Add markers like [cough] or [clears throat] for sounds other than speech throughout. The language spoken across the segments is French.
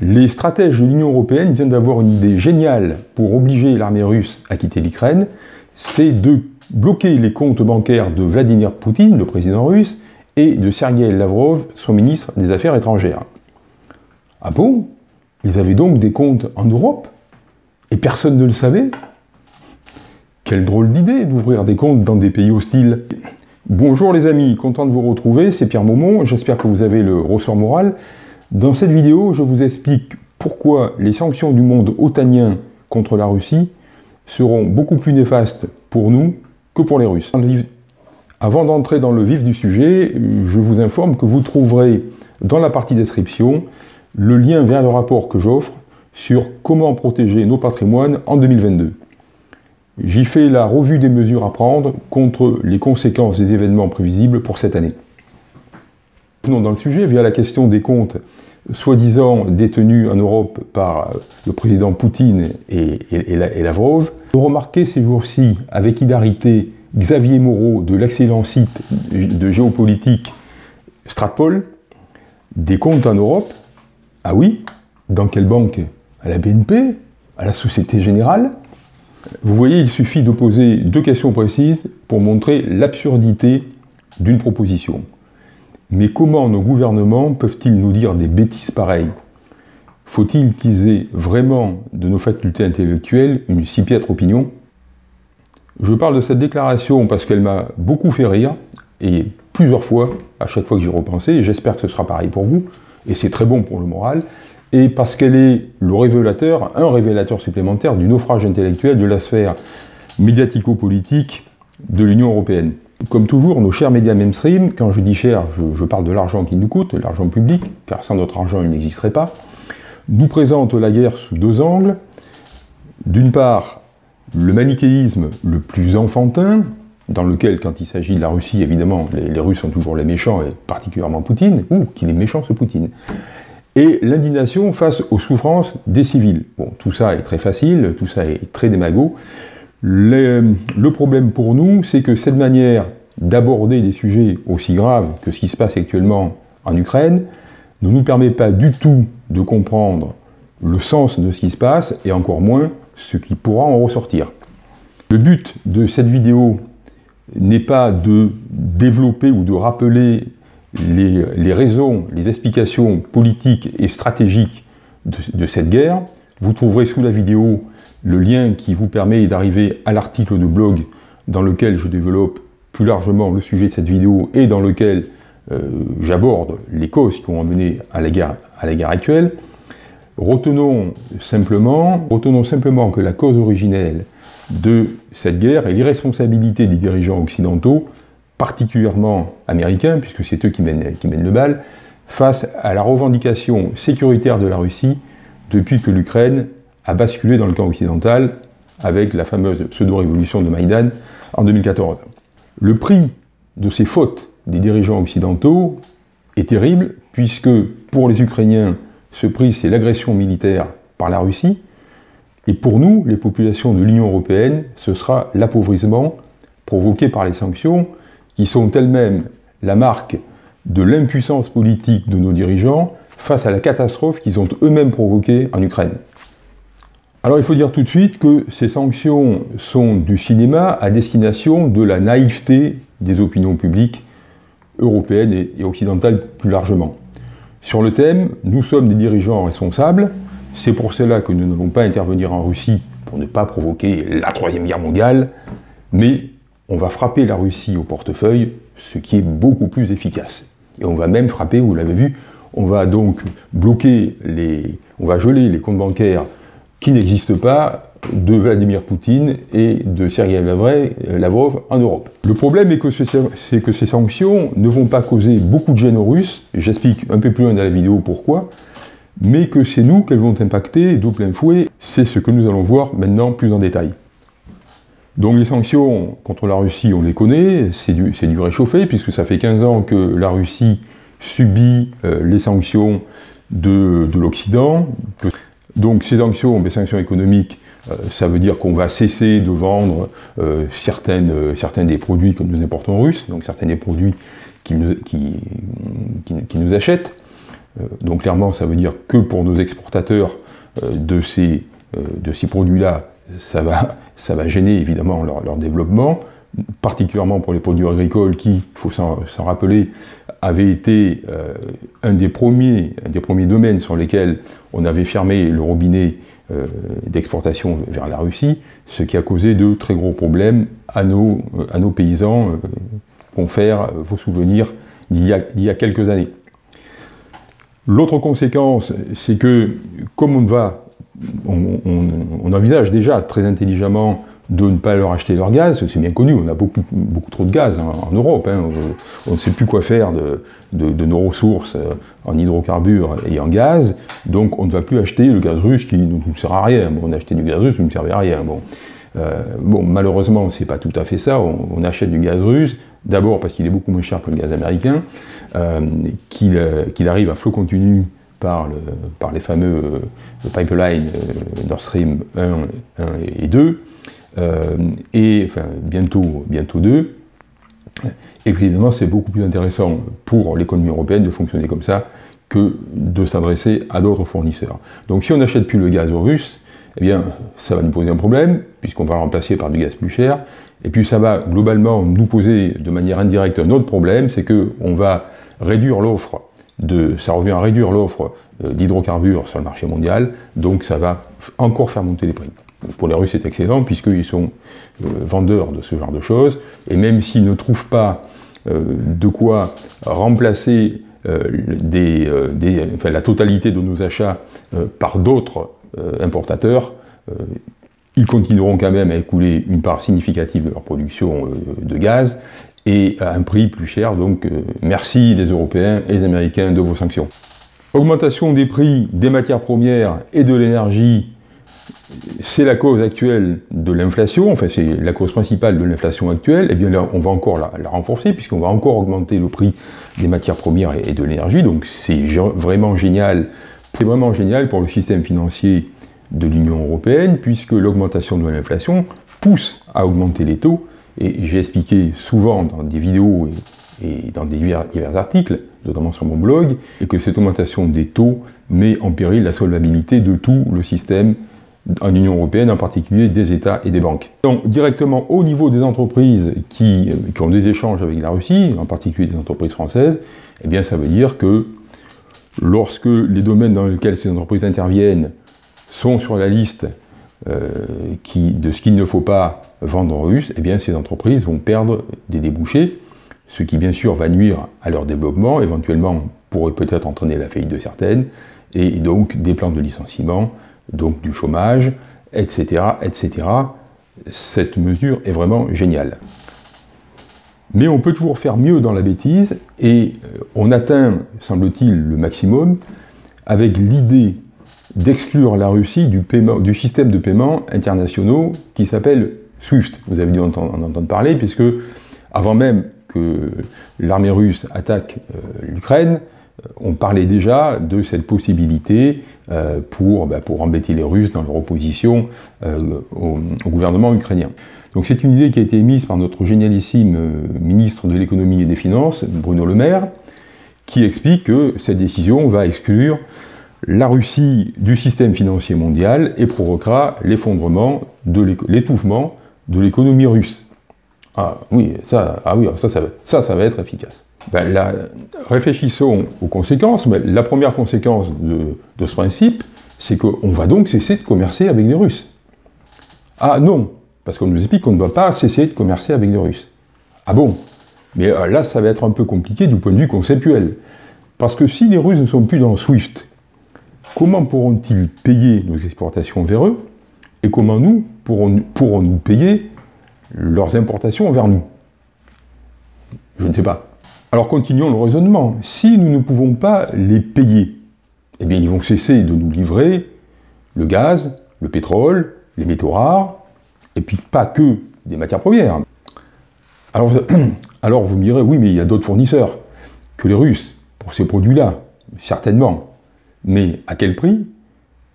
Les stratèges de l'Union européenne viennent d'avoir une idée géniale pour obliger l'armée russe à quitter l'Ukraine, c'est de bloquer les comptes bancaires de Vladimir Poutine, le président russe, et de Sergei Lavrov, son ministre des Affaires étrangères. Ah bon? Ils avaient donc des comptes en Europe? Et personne ne le savait? Quelle drôle d'idée d'ouvrir des comptes dans des pays hostiles. Bonjour les amis, content de vous retrouver, c'est Pierre Maumont, j'espère que vous avez le ressort moral. Dans cette vidéo, je vous explique pourquoi les sanctions du monde otanien contre la Russie seront beaucoup plus néfastes pour nous que pour les Russes. Avant d'entrer dans le vif du sujet, je vous informe que vous trouverez dans la partie description le lien vers le rapport que j'offre sur comment protéger nos patrimoines en 2022. J'y fais la revue des mesures à prendre contre les conséquences des événements prévisibles pour cette année. Venons dans le sujet via la question des comptes soi-disant détenus en Europe par le président Poutine et, Lavrov. Vous remarquez ces jours-ci, avec hilarité, Xavier Moreau de l'excellent site de géopolitique Stratpol, des comptes en Europe. Ah oui Dans quelle banque? À la BNP À la Société Générale? Vous voyez, il suffit de poser deux questions précises pour montrer l'absurdité d'une proposition. Mais comment nos gouvernements peuvent-ils nous dire des bêtises pareilles? Faut-il qu'ils aient vraiment de nos facultés intellectuelles une si piètre opinion? Je parle de cette déclaration parce qu'elle m'a beaucoup fait rire, et plusieurs fois, à chaque fois que j'y repensais, j'espère que ce sera pareil pour vous, et c'est très bon pour le moral, et parce qu'elle est le révélateur, un révélateur supplémentaire du naufrage intellectuel de la sphère médiatico-politique de l'Union européenne. Comme toujours, nos chers médias mainstream, quand je dis cher, je, parle de l'argent qui nous coûte, l'argent public, car sans notre argent, il n'existerait pas, nous présentent la guerre sous deux angles. D'une part, le manichéisme le plus enfantin, dans lequel, quand il s'agit de la Russie, évidemment, les, les, Russes sont toujours les méchants, et particulièrement Poutine, ou qu'il est méchant ce Poutine et l'indignation face aux souffrances des civils. Bon, tout ça est très facile, tout ça est très démago. Le, problème pour nous, c'est que cette manière d'aborder des sujets aussi graves que ce qui se passe actuellement en Ukraine ne nous permet pas du tout de comprendre le sens de ce qui se passe et encore moins ce qui pourra en ressortir. Le but de cette vidéo n'est pas de développer ou de rappeler les, raisons, les explications politiques et stratégiques de, cette guerre. Vous trouverez sous la vidéo le lien qui vous permet d'arriver à l'article de blog dans lequel je développe plus largement le sujet de cette vidéo et dans lequel euh, j'aborde les causes qui ont amené à la guerre, actuelle. Retenons simplement, retenons simplement que la cause originelle de cette guerre est l'irresponsabilité des dirigeants occidentaux particulièrement américains, puisque c'est eux qui mènent le bal, face à la revendication sécuritaire de la Russie depuis que l'Ukraine a basculé dans le camp occidental avec la fameuse pseudo-révolution de Maïdan en 2014. Le prix de ces fautes des dirigeants occidentaux est terrible, puisque pour les Ukrainiens, ce prix, c'est l'agression militaire par la Russie, et pour nous, les populations de l'Union européenne, ce sera l'appauvrissement provoqué par les sanctions qui sont elles-mêmes la marque de l'impuissance politique de nos dirigeants face à la catastrophe qu'ils ont eux-mêmes provoquée en Ukraine. Alors il faut dire tout de suite que ces sanctions sont du cinéma à destination de la naïveté des opinions publiques européennes et, occidentales plus largement. Sur le thème, nous sommes des dirigeants responsables, c'est pour cela que nous n'allons pas intervenir en Russie pour ne pas provoquer la Troisième Guerre mondiale, mais on va frapper la Russie au portefeuille, ce qui est beaucoup plus efficace. Et on va même frapper, vous l'avez vu, on va donc bloquer les, on va geler les comptes bancaires qui n'existent pas de Vladimir Poutine et de Sergei Lavrov en Europe. Le problème est que ces sanctions ne vont pas causer beaucoup de gêne aux Russes, j'explique un peu plus loin dans la vidéo pourquoi, mais que c'est nous qu'elles vont impacter de plein fouet, c'est ce que nous allons voir maintenant plus en détail. Donc les sanctions contre la Russie, on les connaît, c'est du, du, réchauffé, puisque ça fait 15 ans que la Russie subit euh, les sanctions de, l'Occident. Donc ces sanctions, les sanctions économiques, euh, ça veut dire qu'on va cesser de vendre euh, certaines, certains des produits que nous importons russes, donc certains des produits qui nous, achètent. donc clairement, ça veut dire que pour nos exportateurs de ces, ces produits-là, ça va, [laughs] ça va gêner évidemment leur, leur développement particulièrement pour les produits agricoles qui, il faut s'en rappeler, avaient été euh, un, des premiers, des premiers domaines sur lesquels on avait fermé le robinet euh, d'exportation vers la Russie, ce qui a causé de très gros problèmes à nos, à nos paysans, euh, confèrent vos souvenirs d'il y, y, a quelques années. L'autre conséquence, c'est que comme on va, on envisage déjà très intelligemment de ne pas leur acheter leur gaz, c'est bien connu, on a beaucoup, beaucoup trop de gaz en, Europe, hein. on, ne sait plus quoi faire de, de, nos ressources euh, en hydrocarbures et en gaz, donc on ne va plus acheter le gaz russe qui ne nous sert à rien. Bon, on a acheté du gaz russe, qui ne servait à rien. Bon, euh, bon malheureusement, c'est pas tout à fait ça, on, achète du gaz russe, d'abord parce qu'il est beaucoup moins cher que le gaz américain, euh, qu'il arrive à flot continu par, le, par les fameux pipelines Nord Stream 1, 1 et 2, euh, et enfin bientôt, deux. Et évidemment, c'est beaucoup plus intéressant pour l'économie européenne de fonctionner comme ça que de s'adresser à d'autres fournisseurs. Donc si on n'achète plus le gaz aux Russes, eh bien, ça va nous poser un problème, puisqu'on va le remplacer par du gaz plus cher. Et puis ça va globalement nous poser de manière indirecte un autre problème, c'est qu'on va réduire l'offre ça revient à réduire l'offre euh, d'hydrocarbures sur le marché mondial, donc ça va encore faire monter les prix. Pour les Russes, c'est excellent, puisqu'ils sont euh, vendeurs de ce genre de choses, et même s'ils ne trouvent pas euh, de quoi remplacer euh, la totalité de nos achats par d'autres importateurs, ils continueront quand même à écouler une part significative de leur production de gaz, et à un prix plus cher, donc merci les Européens et les Américains de vos sanctions. Augmentation des prix des matières premières et de l'énergie c'est la cause actuelle de l'inflation, enfin c'est la cause principale de l'inflation actuelle, et bien là, on va encore la, renforcer puisqu'on va encore augmenter le prix des matières premières et, de l'énergie, donc c'est vraiment génial, c'est vraiment génial pour le système financier de l'Union européenne puisque l'augmentation de l'inflation pousse à augmenter les taux, et j'ai expliqué souvent dans des vidéos et, dans divers, divers articles, notamment sur mon blog, que cette augmentation des taux met en péril la solvabilité de tout le système en Union européenne, en particulier des États et des banques. Donc directement au niveau des entreprises qui, qui, ont des échanges avec la Russie, en particulier des entreprises françaises, eh bien ça veut dire que lorsque les domaines dans lesquels ces entreprises interviennent sont sur la liste euh, de ce qu'il ne faut pas vendre aux Russes, eh bien ces entreprises vont perdre des débouchés, ce qui bien sûr va nuire à leur développement, éventuellement pourrait peut-être entraîner la faillite de certaines, et donc des plans de licenciement, donc du chômage, etc., etc. Cette mesure est vraiment géniale. Mais on peut toujours faire mieux dans la bêtise, et euh, on atteint, semble-t-il, le maximum avec l'idée d'exclure la Russie du, système de paiement internationaux qui s'appelle SWIFT. Vous avez dû en entendre parler, puisque avant même que l'armée russe attaque euh, l'Ukraine, on parlait déjà de cette possibilité euh, pour, bah, pour embêter les Russes dans leur opposition euh, au, gouvernement ukrainien. Donc c'est une idée qui a été émise par notre génialissime euh, ministre de l'économie et des finances, Bruno Le Maire, qui explique que cette décision va exclure la Russie du système financier mondial et provoquera l'effondrement, l'étouffement de l'économie russe. Ah oui, ça, ah oui, ça, ça va être efficace. Ben, réfléchissons aux conséquences. Mais la première conséquence de, ce principe, c'est qu'on va donc cesser de commercer avec les Russes. Ah non, parce qu'on nous explique qu'on ne va pas cesser de commercer avec les Russes. Ah bon? Mais euh, là, ça va être un peu compliqué du point de vue conceptuel. Parce que si les Russes ne sont plus dans SWIFT, comment pourront-ils payer nos exportations vers eux? Et comment nous pourrons-nous payer leurs importations vers nous? Je ne sais pas. Alors continuons le raisonnement. Si nous ne pouvons pas les payer, eh bien ils vont cesser de nous livrer le gaz, le pétrole, les métaux rares, et puis pas que des matières premières. Alors, [clears throat] alors vous me direz, oui, mais il y a d'autres fournisseurs que les Russes pour ces produits-là, certainement. Mais à quel prix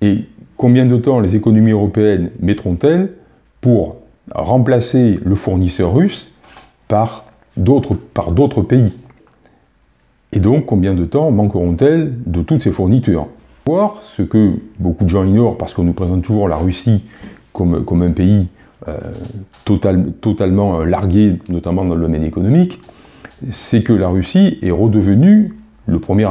Et combien de temps les économies européennes mettront-elles pour remplacer le fournisseur russe par d'autres pays. Et donc, combien de temps manqueront-elles de toutes ces fournitures? Voir ce que beaucoup de gens ignorent, parce qu'on nous présente toujours la Russie comme, un pays euh, total, totalement euh, largué, notamment dans le domaine économique, c'est que la Russie est redevenue le premier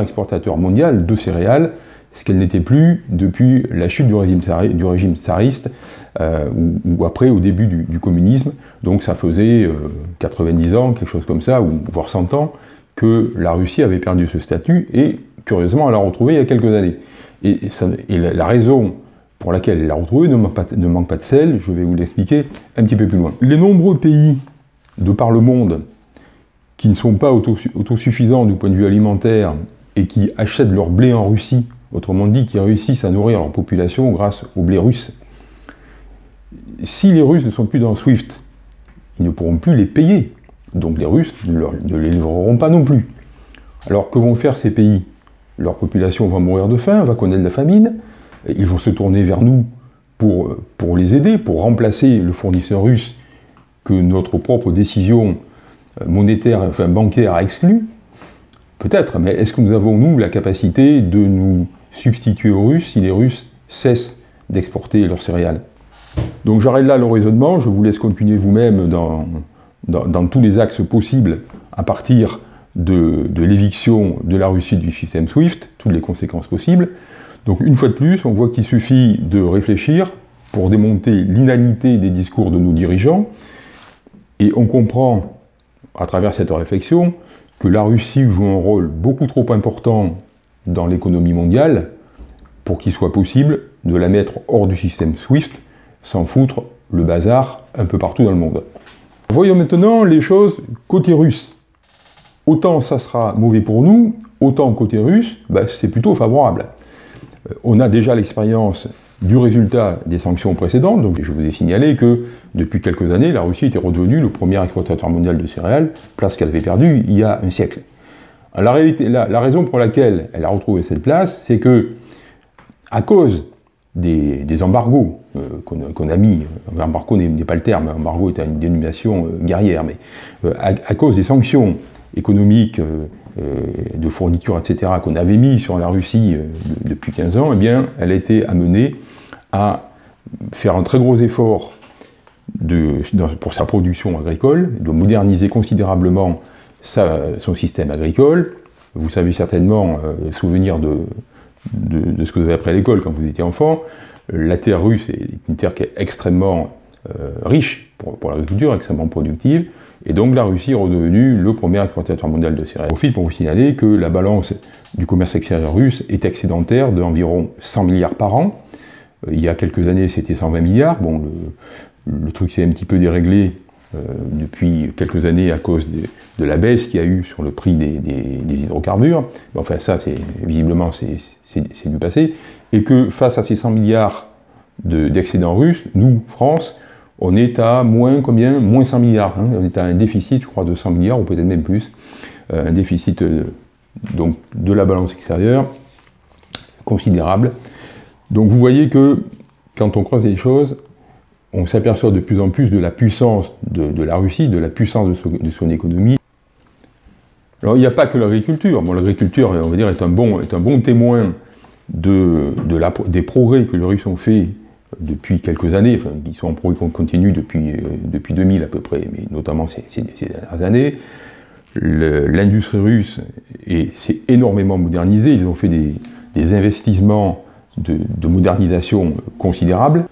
exportateur mondial de céréales, ce qu'elle n'était plus depuis la chute du régime, du régime tsariste, euh, ou, après au début du, communisme. Donc ça faisait 90 ans, quelque chose comme ça, ou voire 100 ans, que la Russie avait perdu ce statut, et curieusement, elle l'a retrouvé il y a quelques années. Et, la, raison pour laquelle elle l'a retrouvé ne manque, pas, ne manque pas de sel, je vais vous l'expliquer un petit peu plus loin. Les nombreux pays de par le monde qui ne sont pas autosuffisants du point de vue alimentaire et qui achètent leur blé en Russie, autrement dit, qui réussissent à nourrir leur population grâce au blé russe, si les Russes ne sont plus dans SWIFT, ils ne pourront plus les payer. Donc les Russes ne, les livreront pas non plus. Alors que vont faire ces pays? Leur population va mourir de faim, va connaître la famine, ils vont se tourner vers nous pour, pour les aider, pour remplacer le fournisseur russe que notre propre décision monétaire, enfin bancaire a exclu. Peut-être, mais est-ce que nous avons, nous, la capacité de nous substituer aux Russes si les Russes cessent d'exporter leurs céréales Donc j'arrête là le raisonnement, je vous laisse continuer vous-même dans, dans, tous les axes possibles à partir de, l'éviction de la Russie du système SWIFT, toutes les conséquences possibles. Donc une fois de plus, on voit qu'il suffit de réfléchir pour démonter l'inanité des discours de nos dirigeants, et on comprend à travers cette réflexion que la Russie joue un rôle beaucoup trop important dans l'économie mondiale pour qu'il soit possible de la mettre hors du système SWIFT sans foutre le bazar un peu partout dans le monde. Voyons maintenant les choses côté russe. Autant ça sera mauvais pour nous, autant côté russe, bah, c'est plutôt favorable. Euh, on a déjà l'expérience du résultat des sanctions précédentes, donc je vous ai signalé que depuis quelques années, la Russie était redevenue le premier exportateur mondial de céréales, place qu'elle avait perdue il y a un siècle. La, raison pour laquelle elle a retrouvé cette place, c'est que, à cause des, embargos euh, qu'on a mis, embargo n'est pas le terme, embargo est une dénomination euh, guerrière, mais euh, à, cause des sanctions économiques, de fournitures, etc., qu'on avait mis sur la Russie depuis 15 ans, eh bien, elle a été amenée à faire un très gros effort pour sa production agricole, de moderniser considérablement son système agricole. Vous savez certainement, souvenir de, de, ce que vous avez appris à l'école quand vous étiez enfant, la terre russe est une terre qui est extrêmement euh, riche pour, l'agriculture, extrêmement productive, et donc la Russie est redevenue le premier exportateur mondial de céréales. Profite pour vous signaler que la balance du commerce extérieur russe est excédentaire d'environ 100 milliards par an. Euh, il y a quelques années, c'était 120 milliards. Bon, le truc s'est un petit peu déréglé euh, depuis quelques années à cause de, la baisse qu'il y a eu sur le prix des, hydrocarbures. enfin, ça, c'est visiblement, c'est du passé. Et que face à ces 100 milliards d'excédents russes, nous, France, on est à moins combien? Moins 100 milliards. Hein. on est à un déficit, je crois, de 100 milliards, ou peut-être même plus. Euh, un déficit euh, donc, de la balance extérieure considérable. Donc vous voyez que quand on croise les choses, on s'aperçoit de plus en plus de la puissance de, la Russie, de la puissance de son, économie. Alors il n'y a pas que l'agriculture. L'agriculture, on va dire, est un bon, témoin de, des progrès que les Russes ont fait depuis quelques années, enfin, qui sont en progrès continu depuis, euh, depuis 2000 à peu près, mais notamment ces, dernières années. L'industrie russe s'est énormément modernisée, ils ont fait des, investissements de modernisation considérables.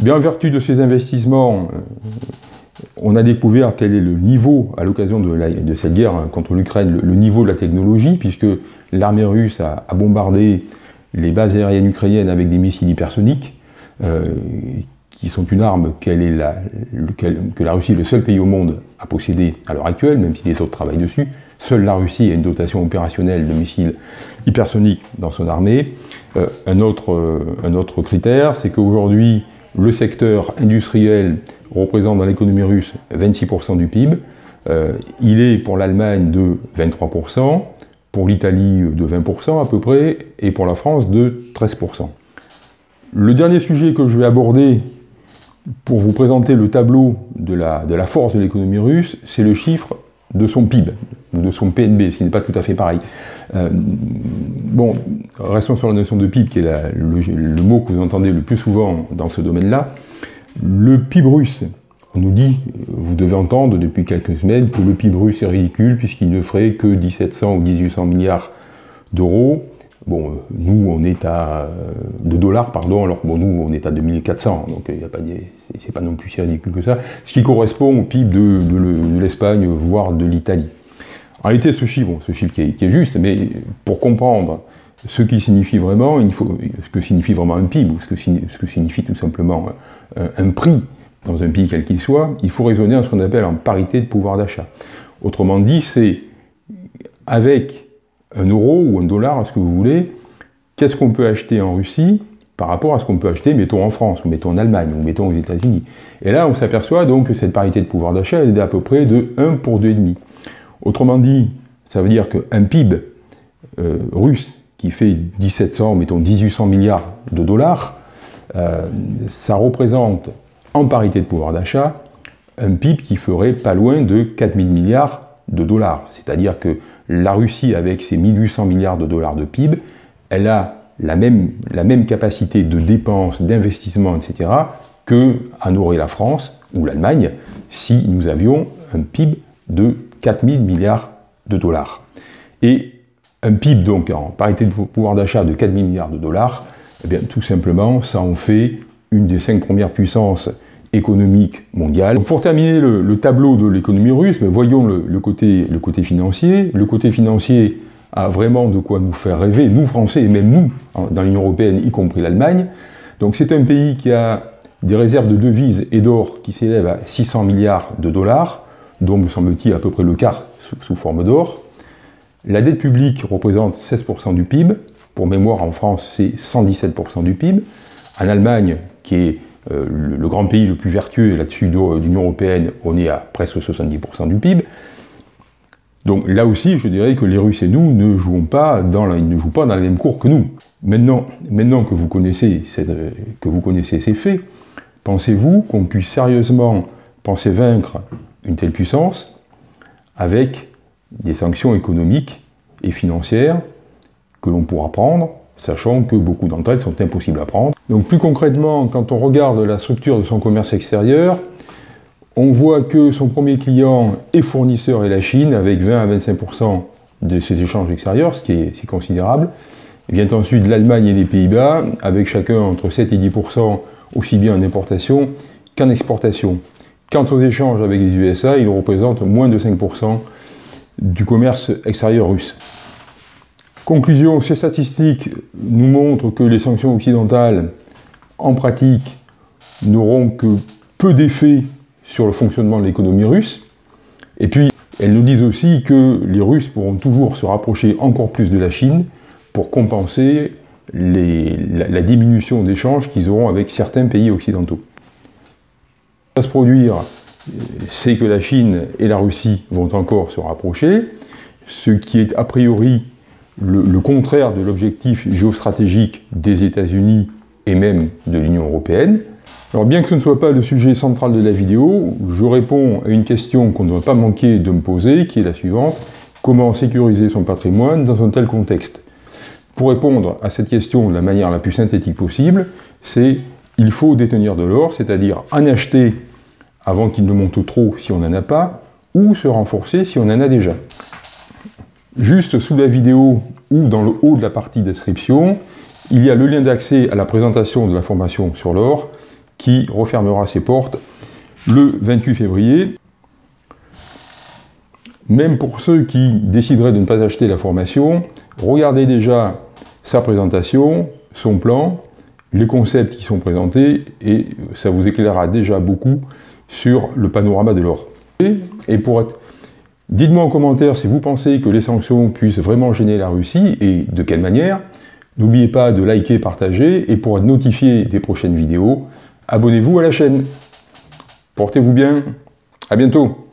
Bien, en vertu de ces investissements, euh, on a découvert quel est le niveau, à l'occasion de, cette guerre contre l'Ukraine, le, niveau de la technologie, puisque l'armée russe a, bombardé les bases aériennes ukrainiennes avec des missiles hypersoniques, euh, qui sont une arme que la Russie est le seul pays au monde à posséder à l'heure actuelle, même si les autres travaillent dessus. Seule la Russie a une dotation opérationnelle de missiles hypersoniques dans son armée. Euh, un, autre, un autre critère, c'est qu'aujourd'hui, le secteur industriel représente dans l'économie russe 26% du PIB. Euh, il est pour l'Allemagne de 23%, pour l'Italie de 20% à peu près, et pour la France de 13%. Le dernier sujet que je vais aborder pour vous présenter le tableau de la, de la force de l'économie russe, c'est le chiffre de son PIB, de son PNB, ce qui n'est pas tout à fait pareil. Euh, bon, restons sur la notion de PIB, qui est le, mot que vous entendez le plus souvent dans ce domaine-là. Le PIB russe, on nous dit, vous devez entendre depuis quelques semaines, que le PIB russe est ridicule, puisqu'il ne ferait que 1700 ou 1800 milliards d'euros. Bon, euh, nous, on est à. Euh, de dollars, pardon, alors que bon, nous, on est à 2400, donc il pas c'est pas non plus si ridicule que ça. Ce qui correspond au PIB de, l'Espagne, voire de l'Italie. En réalité, ce chiffre, ce chiffre qui est, juste, mais pour comprendre ce qui signifie vraiment, il faut, ce que signifie vraiment un PIB, ou ce que, ce que signifie tout simplement un prix dans un pays quel qu'il soit, il faut raisonner en ce qu'on appelle en parité de pouvoir d'achat. Autrement dit, c'est avec un euro ou un dollar, ce que vous voulez, qu'est-ce qu'on peut acheter en Russie par rapport à ce qu'on peut acheter, mettons en France, ou mettons en Allemagne, ou mettons aux États-Unis. Et là, on s'aperçoit donc que cette parité de pouvoir d'achat, est à peu près de 1 pour 2,5. Autrement dit, ça veut dire qu'un PIB euh, russe qui fait 1700, mettons 1800 milliards de dollars, euh, ça représente en parité de pouvoir d'achat un PIB qui ferait pas loin de 4000 milliards de dollars. C'est-à-dire que la Russie, avec ses 1800 milliards de dollars de PIB, elle a la même, la même capacité de dépenses, d'investissement, etc., que en aurait la France ou l'Allemagne si nous avions un PIB de 4000 milliards de dollars. Et un PIB, donc en parité de pouvoir d'achat de 4000 milliards de dollars, eh bien, tout simplement, ça en fait une des cinq premières puissances économique mondiale. Pour terminer le, tableau de l'économie russe, ben, voyons le, côté, financier. Le côté financier a vraiment de quoi nous faire rêver, nous Français et même nous, dans l'Union Européenne, y compris l'Allemagne. Donc c'est un pays qui a des réserves de devises et d'or qui s'élèvent à 600 milliards de dollars, dont me semble-t-il à peu près le quart sous, forme d'or. La dette publique représente 16% du PIB. Pour mémoire, en France, c'est 117% du PIB. En Allemagne, qui est euh, le, grand pays le plus vertueux là-dessus de l'Union européenne, on est à presque 70% du PIB. Donc là aussi, je dirais que les Russes et nous ne jouons pas dans la, ne jouent pas dans même cour que nous. Maintenant, maintenant que, vous connaissez que vous connaissez ces faits, pensez-vous qu'on puisse sérieusement penser vaincre une telle puissance avec des sanctions économiques et financières que l'on pourra prendre sachant que beaucoup d'entre elles sont impossibles à prendre. Donc plus concrètement, quand on regarde la structure de son commerce extérieur, on voit que son premier client et fournisseur est la Chine, avec 20 à 25% de ses échanges extérieurs, ce qui est, considérable. vient ensuite l'Allemagne et les Pays-Bas, avec chacun entre 7 et 10% aussi bien en importation qu'en exportation. Quant aux échanges avec les USA, ils représentent moins de 5% du commerce extérieur russe. Conclusion, ces statistiques nous montrent que les sanctions occidentales, en pratique, n'auront que peu d'effet sur le fonctionnement de l'économie russe. Et puis, elles nous disent aussi que les Russes pourront toujours se rapprocher encore plus de la Chine pour compenser la, diminution d'échanges qu'ils auront avec certains pays occidentaux. Ce qui va se produire, c'est que la Chine et la Russie vont encore se rapprocher, ce qui est a priori le, contraire de l'objectif géostratégique des États-Unis et même de l'Union européenne. Alors bien que ce ne soit pas le sujet central de la vidéo, je réponds à une question qu'on ne doit pas manquer de me poser, qui est la suivante. Comment sécuriser son patrimoine dans un tel contexte? Pour répondre à cette question de la manière la plus synthétique possible, c'est il faut détenir de l'or, c'est-à-dire en acheter avant qu'il ne monte trop si on n'en a pas, ou se renforcer si on en a déjà. Juste sous la vidéo ou dans le haut de la partie description, il y a le lien d'accès à la présentation de l'information sur l'or qui refermera ses portes le 28 février. Même pour ceux qui décideraient de ne pas acheter la formation, regardez déjà sa présentation, son plan, les concepts qui sont présentés et ça vous éclairera déjà beaucoup sur le panorama de l'or. Dites-moi en commentaire si vous pensez que les sanctions puissent vraiment gêner la Russie et de quelle manière. N'oubliez pas de liker, partager et pour être notifié des prochaines vidéos, abonnez-vous à la chaîne. Portez-vous bien, à bientôt